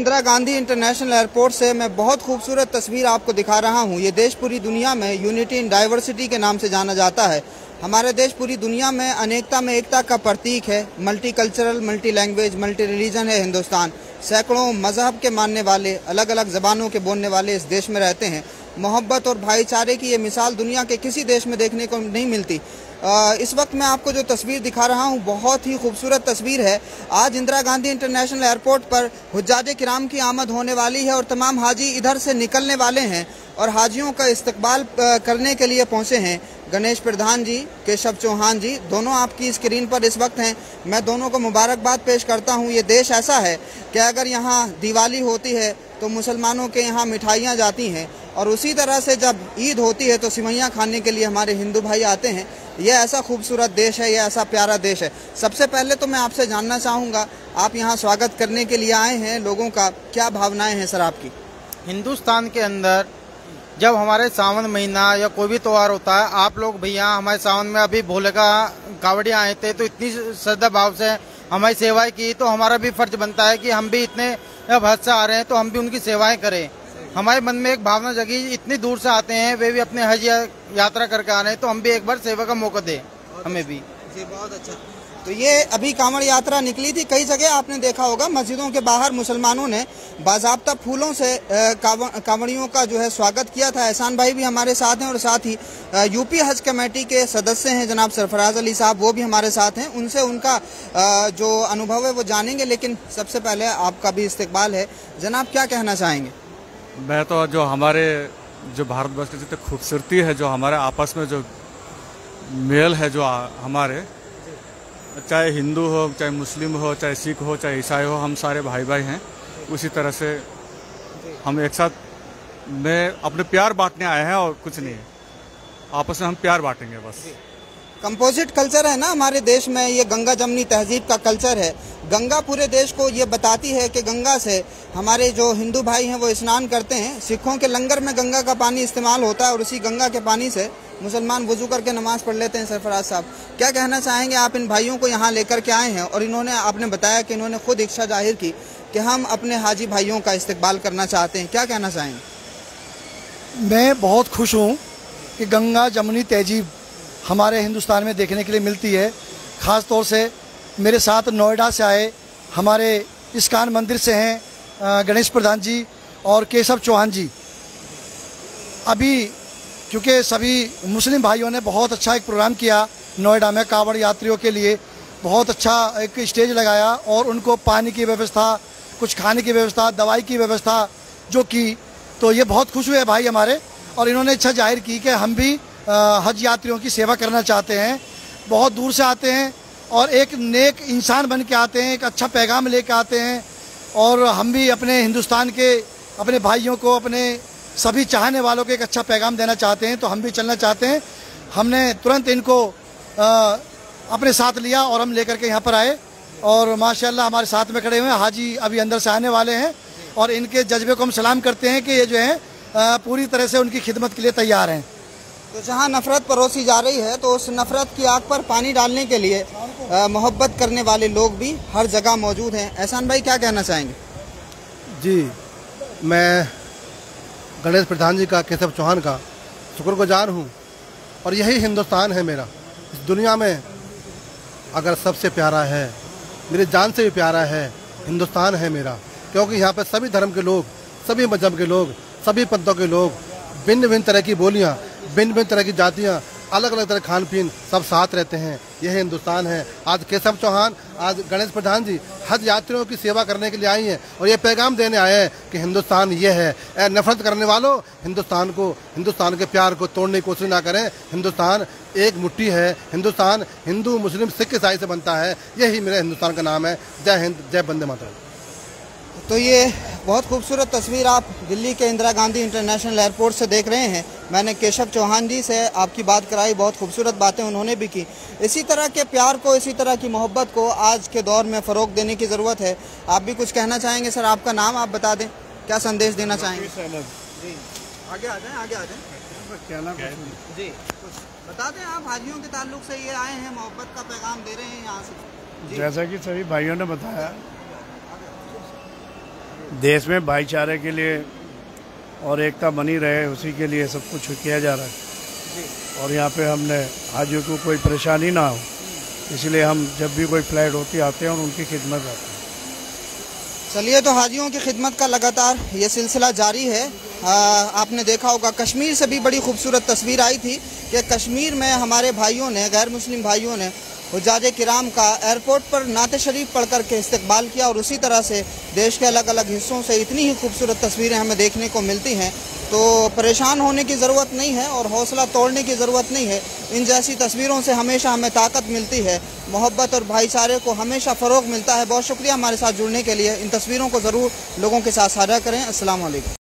Indira Gandhi international airport से मैं बहुत खूबसूरत तस्वीर आपको दिखा रहा हूँ। ये देश पूरी दुनिया में यूनिटी इन डाइवर्सिटी के नाम से जाना जाता है। हमारे देश पूरी दुनिया में अनेकता में एकता का प्रतीक है। Multi cultural multi language multi religion है हिंदुस्तान। सैकड़ों मज़हब के मानने वाले अलग अलग जबानों के बोलने वाले इस देश में रहते हैं। मोहब्बत और भाईचारे की ये मिसाल दुनिया के किसी देश में देखने को नहीं मिलती। इस वक्त मैं आपको जो तस्वीर दिखा रहा हूँ, बहुत ही खूबसूरत तस्वीर है। आज इंदिरा गांधी इंटरनेशनल एयरपोर्ट पर हजाज किराम की आमद होने वाली है और तमाम हाजी इधर से निकलने वाले हैं और हाजियों का इस्तकबाल करने के लिए पहुँचे हैं। गणेश प्रधान जी, केशव चौहान जी, दोनों आपकी स्क्रीन पर इस वक्त हैं। मैं दोनों को मुबारकबाद पेश करता हूँ। ये देश ऐसा है कि अगर यहाँ दिवाली होती है तो मुसलमानों के यहाँ मिठाइयाँ जाती हैं। और उसी तरह से जब ईद होती है तो सिवैयाँ खाने के लिए हमारे हिंदू भाई आते हैं। यह ऐसा खूबसूरत देश है, यह ऐसा प्यारा देश है। सबसे पहले तो मैं आपसे जानना चाहूँगा, आप यहाँ स्वागत करने के लिए आए हैं लोगों का, क्या भावनाएँ हैं सर आपकी? हिंदुस्तान के अंदर जब हमारे सावन महीना या कोई भी त्यौहार होता है, आप लोग भैया हमारे सावन में अभी भोले का कावड़िया आए थे तो इतनी श्रद्धा भाव से हमारी सेवाएँ की तो हमारा भी फ़र्ज़ बनता है कि हम भी इतने हद से आ रहे हैं तो हम भी उनकी सेवाएँ करें। हमारे मन में एक भावना जगी इतनी दूर से आते हैं वे भी अपने हज यात्रा करके आ रहे हैं तो हम भी एक बार सेवा का मौका दें हमें भी। जी बहुत अच्छा। तो ये अभी कांवड़ यात्रा निकली थी कई जगह आपने देखा होगा मस्जिदों के बाहर मुसलमानों ने बाजाबता फूलों से कांवड़ियों का जो है स्वागत किया था। एहसान भाई भी हमारे साथ हैं और साथ ही यूपी हज कमेटी के सदस्य हैं जनाब सरफराज अली साहब वो भी हमारे साथ हैं। उनसे उनका जो अनुभव है वो जानेंगे लेकिन सबसे पहले आपका भी इस्तेबाल है। जनाब क्या कहना चाहेंगे? मैं तो जो हमारे जो भारतवर्ष की जितनी खूबसूरती है, जो हमारे आपस में जो मेल है, जो हमारे, चाहे हिंदू हो, चाहे मुस्लिम हो, चाहे सिख हो, चाहे ईसाई हो, हम सारे भाई भाई हैं। उसी तरह से हम एक साथ, में अपने प्यार बांटने आए हैं और कुछ नहीं है। आपस में हम प्यार बांटेंगे बस। कंपोजिट कल्चर है ना हमारे देश में, ये गंगा जमनी तहजीब का कल्चर है। गंगा पूरे देश को ये बताती है कि गंगा से हमारे जो हिंदू भाई हैं वो स्नान करते हैं। सिखों के लंगर में गंगा का पानी इस्तेमाल होता है और उसी गंगा के पानी से मुसलमान वज़ू करके नमाज़ पढ़ लेते हैं सरफराज साहब। क्या कहना चाहेंगे आप इन भाइयों को यहाँ लेकर के आए हैं? और इन्होंने, आपने बताया कि इन्होंने खुद इच्छा ज़ाहिर की कि हम अपने हाजी भाइयों का इस्तेबाल करना चाहते हैं। क्या कहना चाहेंगे? मैं बहुत खुश हूँ कि गंगा जमुनी तहजीब हमारे हिंदुस्तान में देखने के लिए मिलती है। ख़ास तौर से मेरे साथ नोएडा से आए, हमारे इस्कान मंदिर से हैं गणेश प्रधान जी और केशव चौहान जी। अभी, क्योंकि सभी मुस्लिम भाइयों ने बहुत अच्छा एक प्रोग्राम किया नोएडा में, कावड़ यात्रियों के लिए। बहुत अच्छा एक स्टेज लगाया और उनको पानी की व्यवस्था, कुछ खाने की व्यवस्था, दवाई की व्यवस्था जो की तो ये बहुत खुश हुए भाई हमारे और इन्होंने इच्छा ज़ाहिर की कि हम भी हज यात्रियों की सेवा करना चाहते हैं बहुत दूर से आते हैं और एक नेक इंसान बन के आते हैं एक अच्छा पैगाम लेके आते हैं और हम भी अपने हिंदुस्तान के अपने भाइयों को अपने सभी चाहने वालों को एक अच्छा पैगाम देना चाहते हैं तो हम भी चलना चाहते हैं। हमने तुरंत इनको आ, अपने साथ लिया और हम लेकर के यहाँ पर आए और माशाल्लाह हमारे साथ में खड़े हुए हैं। हाजी अभी अंदर से आने वाले हैं और इनके जज्बे को हम सलाम करते हैं कि ये जो है पूरी तरह से उनकी खिदमत के लिए तैयार हैं। तो जहाँ नफरत परोसी जा रही है तो उस नफरत की आग पर पानी डालने के लिए मोहब्बत करने वाले लोग भी हर जगह मौजूद हैं। एहसान भाई, क्या कहना चाहेंगे? जी, मैं गणेश प्रधान जी का, केशव चौहान का शुक्रगुजार हूँ। और यही हिंदुस्तान है मेरा। इस दुनिया में अगर सबसे प्यारा है, मेरी जान से भी प्यारा है, हिंदुस्तान है मेरा। क्योंकि यहाँ पर सभी धर्म के लोग, सभी मज़हब के लोग, सभी पंथों के लोग भिन्न भिन्न तरह की बोलियाँ भिन्न भिन्न तरह की जातियाँ अलग अलग तरह खान पीन सब साथ रहते हैं। यह हिंदुस्तान है। आज केशव चौहान, आज गणेश प्रधान जी हज यात्रियों की सेवा करने के लिए आई हैं और ये पैगाम देने आए हैं कि हिंदुस्तान ये है। ए नफरत करने वालों, हिंदुस्तान को, हिंदुस्तान के प्यार को तोड़ने की कोशिश ना करें। हिंदुस्तान एक मुट्ठी है। हिंदुस्तान हिंदू, मुस्लिम, सिख ईसाई से बनता है। यही मेरे हिंदुस्तान का नाम है। जय हिंद, जय बंदे मातरम। तो ये बहुत खूबसूरत तस्वीर आप दिल्ली के इंदिरा गांधी इंटरनेशनल एयरपोर्ट से देख रहे हैं। मैंने केशव चौहान जी से आपकी बात कराई बहुत खूबसूरत बातें उन्होंने भी की। इसी तरह के प्यार को इसी तरह की मोहब्बत को आज के दौर में फ़रोग देने की ज़रूरत है। आप भी कुछ कहना चाहेंगे सर? आपका नाम आप बता दें। क्या संदेश देना चाहेंगे? जी। आगे आ जाए आगे आ जाए। जी बता दें आप? हाजियों के ताल्लुक से ये आए हैं मोहब्बत का पैगाम दे रहे हैं यहाँ से। जैसा कि सभी भाइयों ने बताया देश में भाईचारे के लिए और एकता बनी रहे उसी के लिए सब कुछ किया जा रहा है। और यहाँ पे हमने हाजियों को कोई परेशानी ना हो इसलिए हम जब भी कोई फ़्लाइट होती आते हैं और उनकी खिदमत आते हैं। चलिए तो हाजियों की खिदमत का लगातार ये सिलसिला जारी है। आ, आपने देखा होगा कश्मीर से भी बड़ी खूबसूरत तस्वीर आई थी कि कश्मीर में हमारे भाइयों ने गैर मुस्लिम भाइयों ने हजाज किराम का एयरपोर्ट पर नात शरीफ पढ़ कर के इस्तकबाल किया और उसी तरह से देश के अलग अलग हिस्सों से इतनी ही खूबसूरत तस्वीरें हमें देखने को मिलती हैं। तो परेशान होने की ज़रूरत नहीं है और हौसला तोड़ने की ज़रूरत नहीं है। इन जैसी तस्वीरों से हमेशा हमें ताकत मिलती है। मोहब्बत और भाईचारे को हमेशा फ़रोग मिलता है। बहुत शुक्रिया हमारे साथ जुड़ने के लिए। इन तस्वीरों को ज़रूर लोगों के साथ साझा करें। वालेकुम